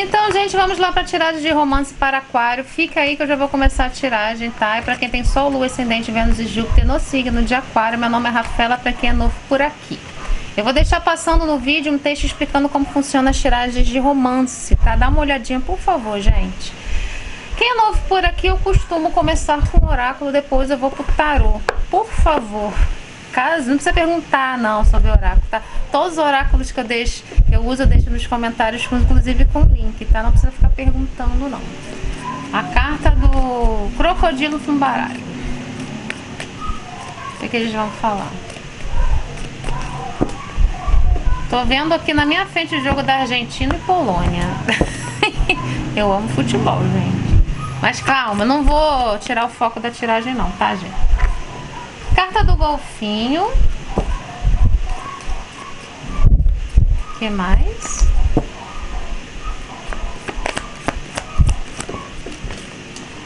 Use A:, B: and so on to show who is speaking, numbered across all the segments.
A: Então, gente, vamos lá para tiragem de romance para aquário. Fica aí que eu já vou começar a tiragem, tá? E para quem tem Sol, Lua, Ascendente, Vênus e Júpiter no signo de aquário, meu nome é Rafaela, para quem é novo por aqui. Eu vou deixar passando no vídeo um texto explicando como funciona as tiragens de romance, tá? Dá uma olhadinha, por favor, gente. Quem é novo por aqui, eu costumo começar com o oráculo, depois eu vou pro tarô. Por favor, caso não precisa perguntar não sobre oráculo, tá? Todos os oráculos que eu deixo, eu uso, eu deixo nos comentários, inclusive com link, tá? Não precisa ficar perguntando não. A carta do crocodilo no baralho. O que, que eles vão falar? Tô vendo aqui na minha frente o jogo da Argentina e Polônia. eu amo futebol, gente. Mas calma, não vou tirar o foco da tiragem não, tá, gente? Carta do golfinho. O que mais?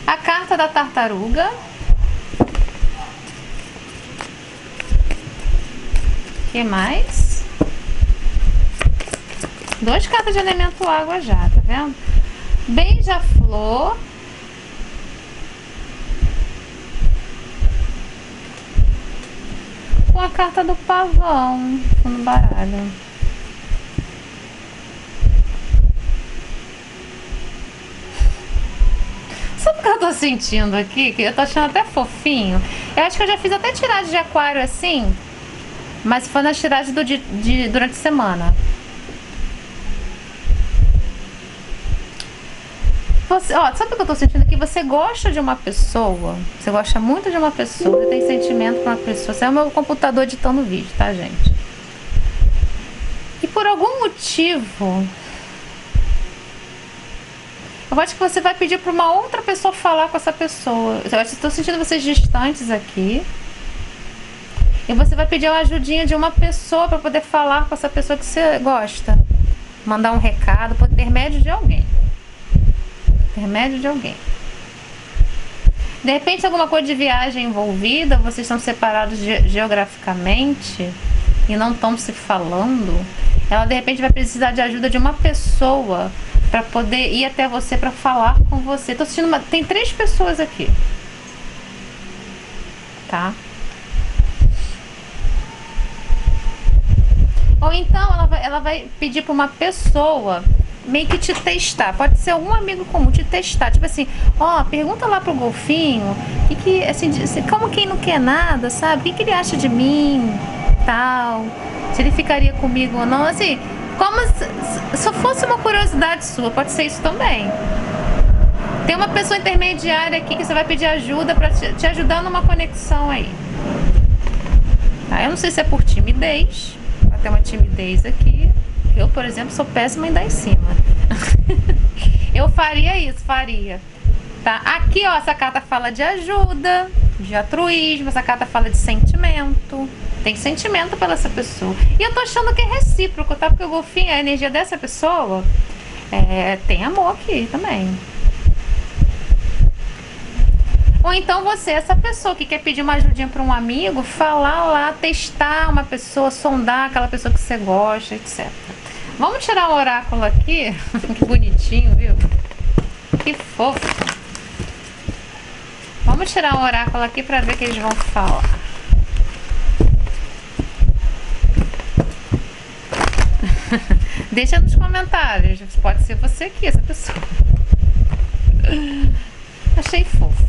A: A carta da tartaruga. O que mais? Duas cartas de elemento água já, tá vendo? Beija-flor. Com a carta do pavão no baralho. Sabe o que eu tô sentindo aqui? Que eu tô achando até fofinho. Eu acho que eu já fiz até tiragem de aquário assim. Mas foi nas tiragens do, de, de, durante a semana. Você, ó, sabe o que eu tô sentindo aqui? Você gosta de uma pessoa, você gosta muito de uma pessoa, você tem sentimento pra uma pessoa. Você é o meu computador editando vídeo, tá, gente? E por algum motivo, eu acho que você vai pedir para uma outra pessoa falar com essa pessoa. Eu estou sentindo vocês distantes aqui. E você vai pedir a ajudinha de uma pessoa para poder falar com essa pessoa que você gosta. Mandar um recado por intermédio de alguém intermédio de alguém. De repente, alguma coisa de viagem envolvida, vocês estão separados ge geograficamente e não estão se falando. Ela de repente vai precisar de ajuda de uma pessoa para poder ir até você para falar com você. Tô assistindo uma... tem três pessoas aqui. Tá? Ou então ela vai, ela vai pedir para uma pessoa meio que te testar. Pode ser um amigo comum te testar. Tipo assim, ó, pergunta lá pro golfinho, que que, assim, como quem não quer nada, sabe? O que, ele acha de mim, tal. Se ele ficaria comigo ou não. Assim, como se, se fosse uma curiosidade sua, pode ser isso também. Tem uma pessoa intermediária aqui que você vai pedir ajuda para te, te ajudar numa conexão aí. Tá? Eu não sei se é por timidez. Ter uma timidez aqui. Eu, por exemplo, sou péssima em dar em cima. eu faria isso, faria. Tá? Aqui, ó, essa carta fala de ajuda, de altruísmo, essa carta fala de sentimento. Tem sentimento pela essa pessoa. E eu tô achando que é recíproco, tá? Porque o golfinho, a energia dessa pessoa, é, tem amor aqui também. Ou então você, essa pessoa que quer pedir uma ajudinha para um amigo, falar lá, testar uma pessoa, sondar aquela pessoa que você gosta, etc. Vamos tirar o oráculo aqui. que bonitinho, viu? Que fofo. Vamos tirar o oráculo aqui para ver o que eles vão falar. Deixa nos comentários. Pode ser você aqui, essa pessoa. Achei fofo.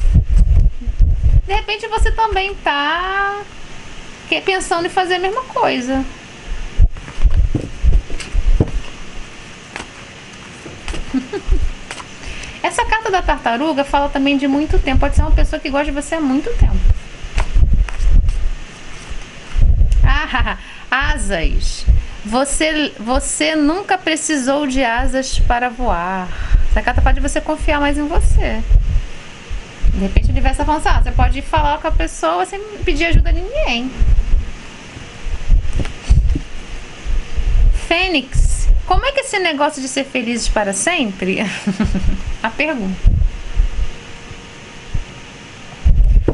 A: De repente você também tá pensando em fazer a mesma coisa. Essa carta da tartaruga fala também de muito tempo. Pode ser uma pessoa que gosta de você há muito tempo. Ah, asas. Você, você nunca precisou de asas para voar. Essa carta pode você confiar mais em você. De repente o universo está falando, ah, você pode falar com a pessoa sem pedir ajuda a ninguém. Fênix como é que é esse negócio de ser felizes para sempre? A pergunta.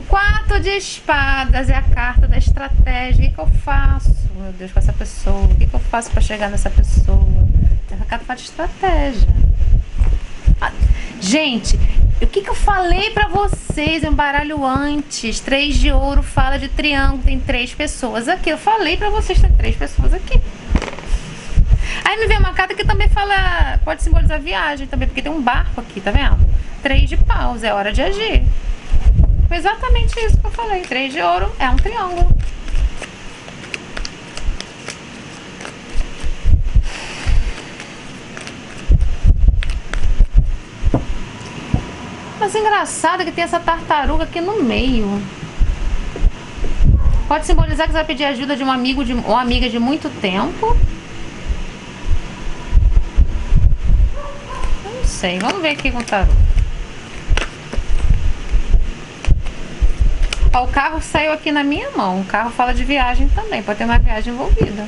A: Quatro de espadas é a carta da estratégia. O que, que eu faço, meu Deus, com essa pessoa? O que, que eu faço para chegar nessa pessoa? Essa carta fala de estratégia. Gente, o que, que eu falei pra vocês em baralho antes? Três de ouro fala de triângulo, tem três pessoas aqui. Eu falei pra vocês, tem três pessoas aqui. Aí me vem uma carta que também fala, pode simbolizar viagem também, porque tem um barco aqui, tá vendo? Três de paus, é hora de agir. Exatamente isso que eu falei. Três de ouro é um triângulo. Mas engraçado que tem essa tartaruga aqui no meio. Pode simbolizar que você vai pedir ajuda de um amigo de, ou amiga de muito tempo. Sei, vamos ver aqui com o tarô. Ó, o carro saiu aqui na minha mão. O carro fala de viagem também, pode ter uma viagem envolvida.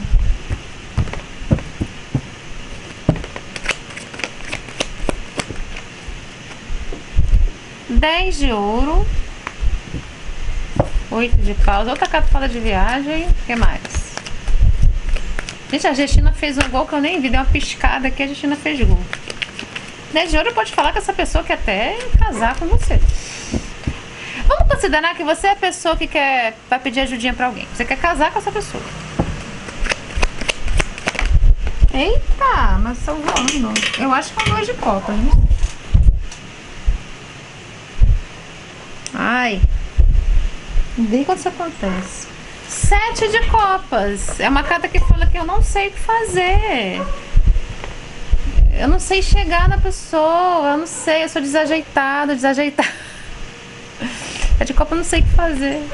A: Dez de ouro. Oito de paus. Outra carta fala de viagem. O que mais? Gente, a Gestina fez um gol que eu nem vi. Deu uma piscada aqui, a Gestina fez gol. 10 de ouro pode falar que essa pessoa quer até casar com você. Vamos considerar que você é a pessoa que quer vai pedir ajudinha pra alguém. Você quer casar com essa pessoa. Eita, mas estou voando. Eu acho que é um dois de copas, né? Ai. Vê quando isso acontece. Sete de copas. É uma carta que fala que eu não sei o que fazer. Eu não sei chegar na pessoa. Eu não sei. Eu sou desajeitada, desajeitada. É de copa, eu não sei o que fazer.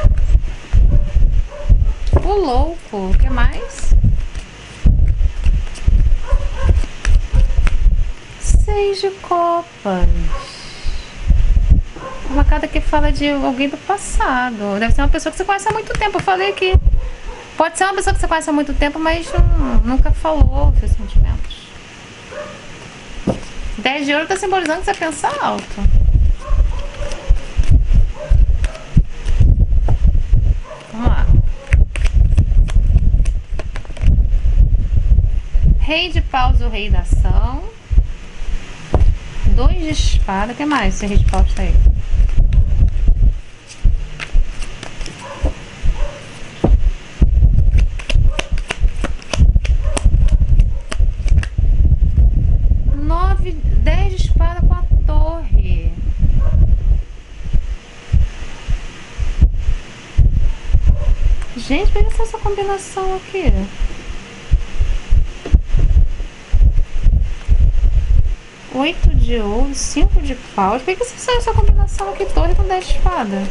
A: O louco. O que mais? Seis de copas. Uma carta que fala de alguém do passado. Deve ser uma pessoa que você conhece há muito tempo. Eu falei que pode ser uma pessoa que você conhece há muito tempo, mas nunca falou seus sentimentos. 10 de ouro está simbolizando que você pensa alto. Vamos lá. Rei de paus, o rei da ação. Dois de espada. O que mais esse rei de paus tá aí? Nove, dez de espada com a torre. Gente, pega essa combinação aqui. Oito de ouro, cinco de paus. Por que você saiu essa combinação aqui? Torre com dez de espada.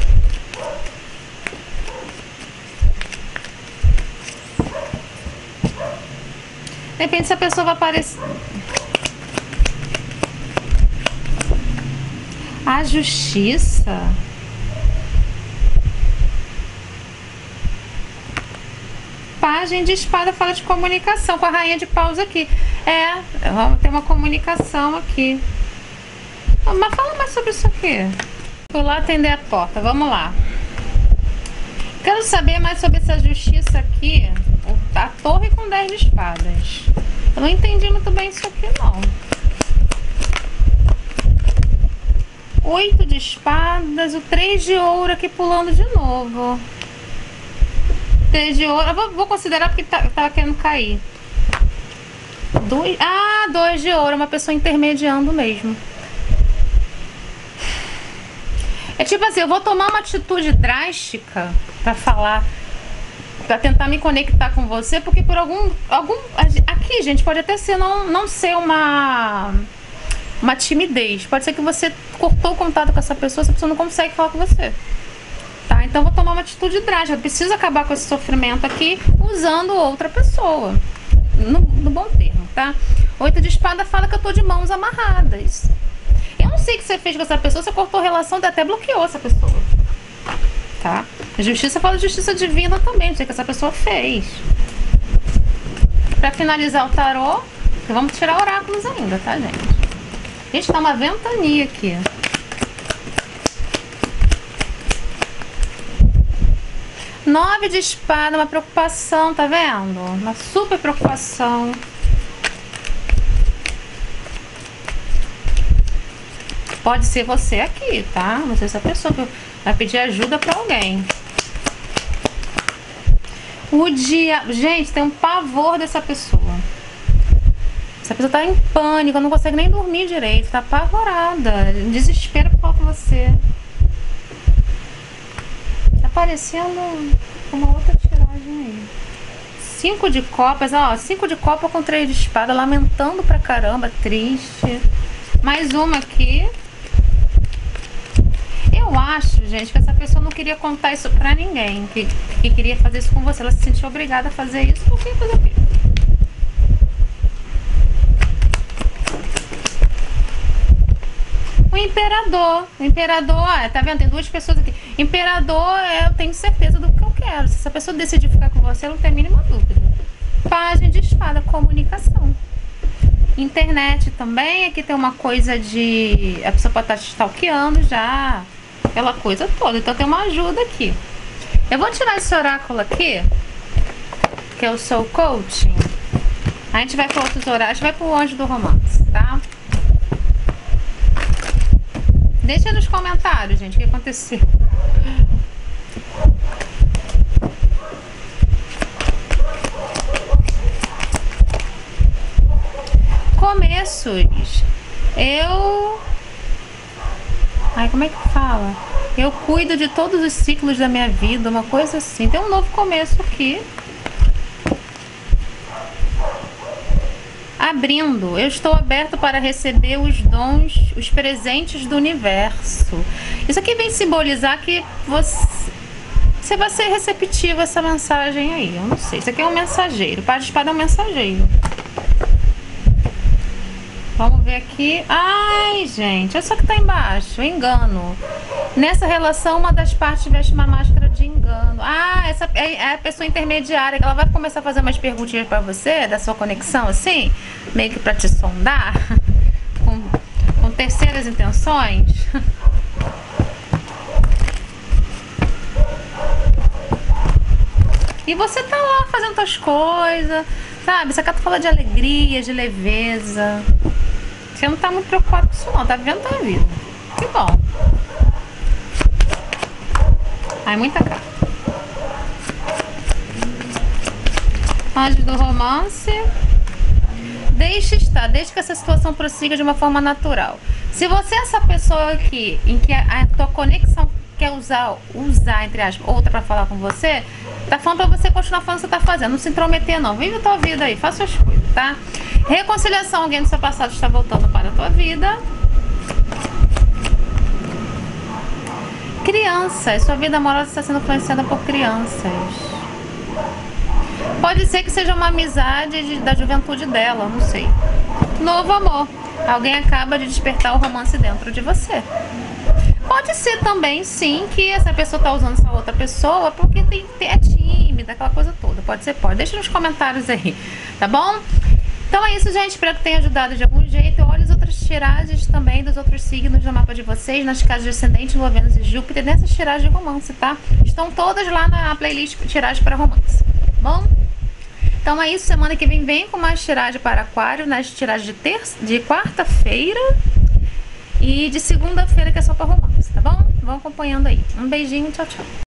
A: Depende se a pessoa vai aparecer. A justiça. Pagem de espada fala de comunicação com a rainha de paus aqui. É, ter uma comunicação aqui. Mas fala mais sobre isso aqui. Vou lá atender a porta, vamos lá. Quero saber mais sobre essa justiça aqui. A torre com 10 de espadas. Eu não entendi muito bem isso aqui, não. Oito de espadas, o três de ouro aqui pulando de novo. Três de ouro, eu vou, vou considerar porque tá, tava querendo cair. Dois, ah, dois de ouro, uma pessoa intermediando mesmo. É tipo assim, eu vou tomar uma atitude drástica pra falar, pra tentar me conectar com você, porque por algum, algum aqui, gente, pode até ser não, não ser uma uma timidez. Pode ser que você cortou o contato com essa pessoa, essa pessoa não consegue falar com você. Então vou tomar uma atitude drástica. Eu preciso acabar com esse sofrimento aqui usando outra pessoa. No, no bom termo, tá? Oito de espada fala que eu tô de mãos amarradas. Eu não sei o que você fez com essa pessoa, você cortou relação, até bloqueou essa pessoa. Tá? Justiça fala justiça divina também, não sei o que essa pessoa fez. Pra finalizar o tarô, vamos tirar oráculos ainda, tá, gente? Gente, tá uma ventania aqui. Nove de espada, uma preocupação, tá vendo? Uma super preocupação. Pode ser você aqui, tá? Não sei se a pessoa vai pedir ajuda para alguém. O dia. Gente, tem um pavor dessa pessoa. Essa pessoa tá em pânico, não consegue nem dormir direito, tá apavorada, desespero por causa de você. Tá parecendo uma outra tiragem aí. Cinco de copas, ó, cinco de copa com três de espada, lamentando pra caramba, triste. Mais uma aqui. Eu acho, gente, que essa pessoa não queria contar isso pra ninguém, que, que queria fazer isso com você. Ela se sentiu obrigada a fazer isso, porque fazer o quê? O imperador. O imperador, ah, tá vendo? Tem duas pessoas aqui. Imperador, eu tenho certeza do que eu quero. Se essa pessoa decidir ficar com você, não tem a mínima dúvida. Página de espada, comunicação. Internet também, aqui tem uma coisa de. A pessoa pode estar te stalkeando já. Aquela coisa toda. Então tem uma ajuda aqui. Eu vou tirar esse oráculo aqui, que eu sou coaching. A gente vai para outros oráculos, vai para o anjo do romance, tá? Deixa nos comentários, gente, o que aconteceu. Começos. Eu. Ai, como é que fala? Eu cuido de todos os ciclos da minha vida, uma coisa assim. Tem um novo começo aqui. Abrindo. Eu estou aberto para receber os dons, os presentes do universo. Isso aqui vem simbolizar que você, você vai ser receptivo a essa mensagem aí. Eu não sei. Isso aqui é um mensageiro. Pai de espada é um mensageiro. Vamos ver aqui. Ai, gente, olha só que tá embaixo. Engano. Nessa relação, uma das partes veste uma máscara engano. Ah, essa é, é a pessoa intermediária. Ela vai começar a fazer umas perguntinhas para você, da sua conexão, assim, meio que para te sondar, com, com terceiras intenções. E você tá lá fazendo suas coisas, sabe? Essa carta fala de alegria, de leveza. Você não tá muito preocupado com isso não, tá vivendo a vida. Que bom. Ai, muita carta. Anjo do romance. Deixe estar, deixe que essa situação prossiga de uma forma natural. Se você é essa pessoa aqui, em que a, a tua conexão quer usar, usar entre aspas, outra para falar com você, tá falando para você continuar fazendo o que você tá fazendo. Não se intrometer, não. Vive a tua vida aí, faça as coisas, tá? Reconciliação, alguém do seu passado está voltando para a tua vida. Crianças, sua vida amorosa está sendo influenciada por crianças. Pode ser que seja uma amizade de, da juventude dela, não sei. Novo amor. Alguém acaba de despertar o romance dentro de você. Pode ser também, sim, que essa pessoa está usando essa outra pessoa porque tem, é tímida, aquela coisa toda. Pode ser, pode. Deixa nos comentários aí, tá bom? Então é isso, gente. Espero que tenha ajudado de algum jeito. Olha as outras tiragens também dos outros signos do mapa de vocês, nas casas de Ascendente, Lua, Vênus e Júpiter, nessas tiragens de romance, tá? Estão todas lá na playlist Tiragem para Romance. Bom? Então é isso. Semana que vem vem com mais tiragem para Aquário, nas tiragens de, terça, de quarta-feira e de segunda-feira, que é só para romance, tá bom? Vão acompanhando aí. Um beijinho, tchau, tchau.